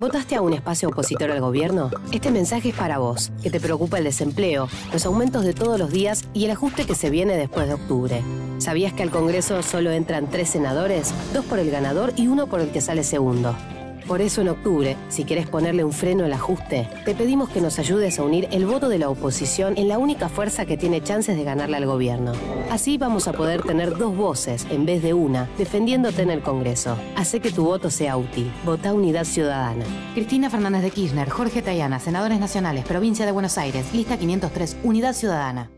¿Votaste a un espacio opositor al gobierno? Este mensaje es para vos, que te preocupa el desempleo, los aumentos de todos los días y el ajuste que se viene después de octubre. ¿Sabías que al Congreso solo entran tres senadores? Dos por el ganador y uno por el que sale segundo. Por eso en octubre, si querés ponerle un freno al ajuste, te pedimos que nos ayudes a unir el voto de la oposición en la única fuerza que tiene chances de ganarle al gobierno. Así vamos a poder tener dos voces en vez de una, defendiéndote en el Congreso. Hace que tu voto sea útil. Vota Unidad Ciudadana. Cristina Fernández de Kirchner, Jorge Tayana, senadores nacionales, provincia de Buenos Aires, lista 503, Unidad Ciudadana.